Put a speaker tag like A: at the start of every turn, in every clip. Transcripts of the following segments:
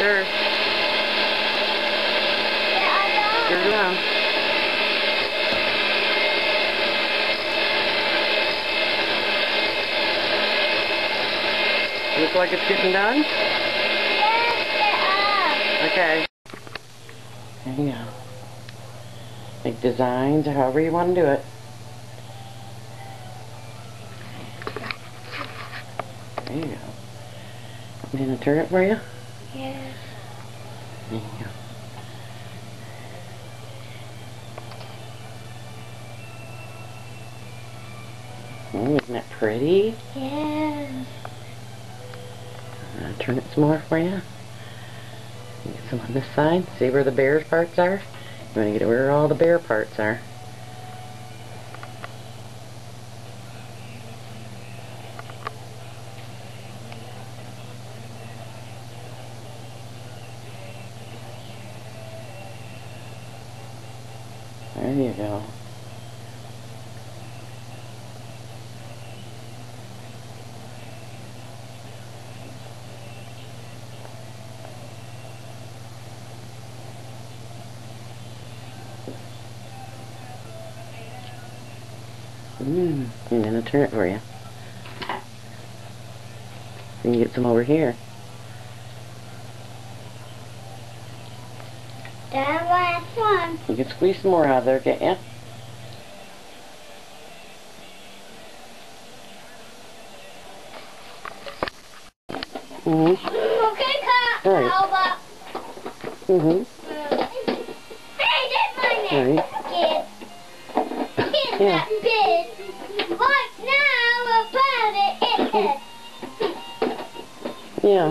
A: Sure. Turn around. Look like it's getting done? Okay. There you go. Make designs or however you want to do it. There you go. I'm going to turn it for you?
B: Yeah.
A: There you. Oh, isn't that pretty?
B: Yeah.
A: Uh, turn it some more for you. Get some on this side. See where the bare parts are? You want to get where all the bare parts are. There you go. Mm, I'm gonna turn it for you. You can get some over here.
B: That last one.
A: You can squeeze some more out of there, can't you? Mm hmm
B: Okay, cut.
A: All right.
B: How?
A: Mm hmm
B: Hey, that's my
A: All
B: name. Kid. Kid,
A: Yeah.
B: big. What now about it? It
A: Yeah.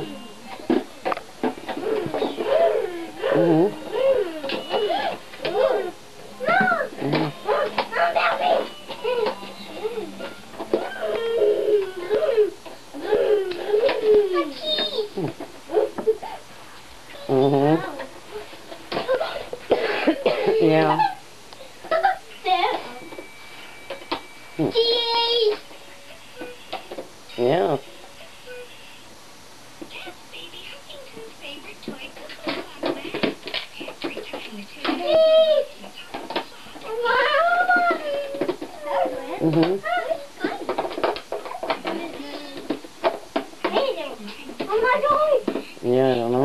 A: Mm hmm Yeah, I don't know.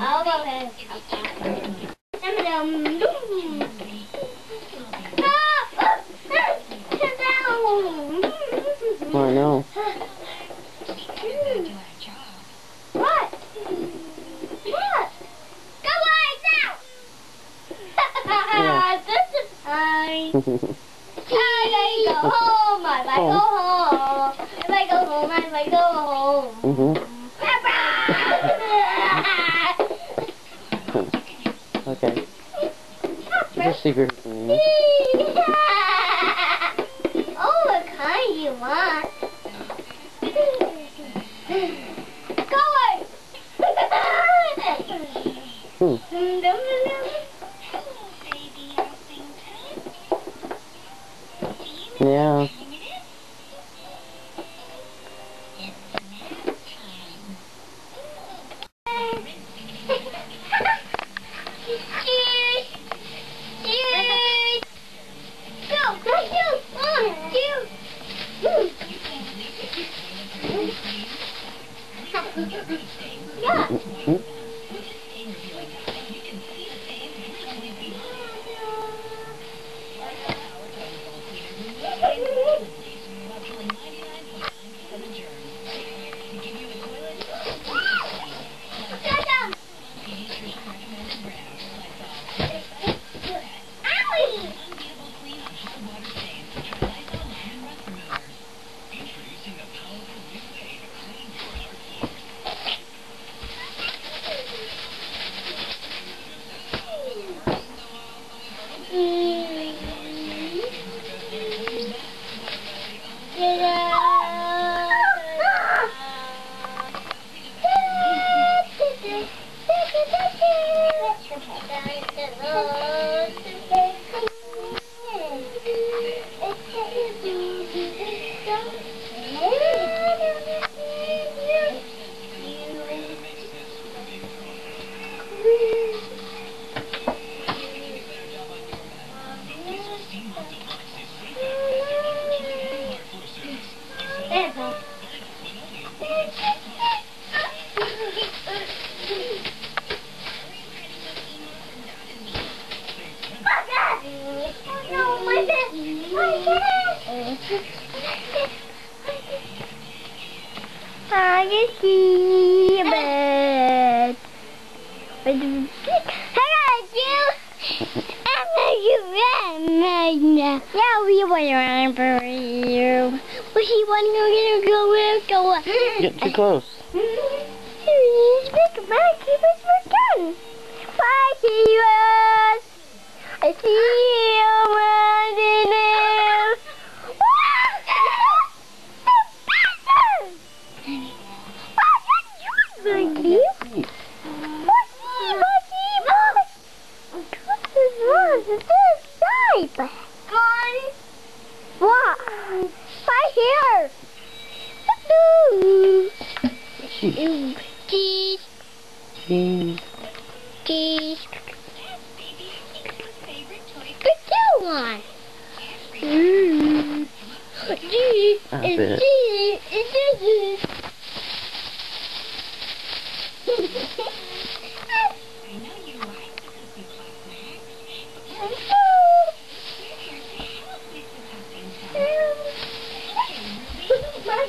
B: I'll go ahead. Dum-dum. Sit down.
A: I know.
B: What? What? Go away now!
A: Yeah.
B: this is fine. I go oh. home. I might go home. I might go home. I go home.
A: mhm. Okay. Just secret. Mm. Yeah.
B: I can see a bed. Hello, you. I'm to right now. Yeah, we want to for you. But he want to go with go.
A: Get too close.
B: Bye. I see you What? Right here.
A: Jeez.
B: Cheese,
A: Jeez.
B: cheese. Good two one. Mm. Cheese.
A: Stop
B: It's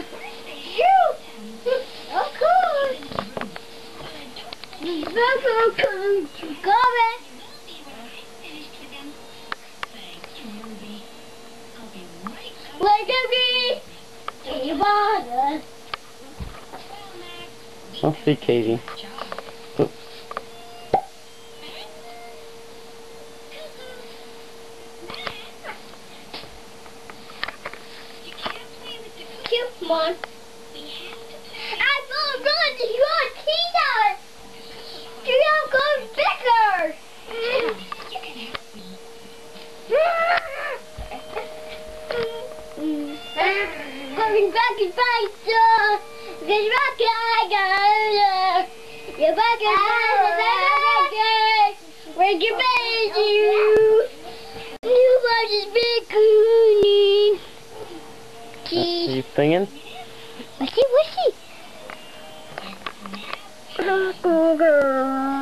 B: Like it. I like it. Look at it.
A: Ooh, careful. Charlotte, behave. I'll see Katie.
B: Come on. I will run to your teeth You don't go bigger. Going back and fight, get back and I You're back and Where's your? You watch this big coonie.
A: Are you singing?
B: What's he? What's he?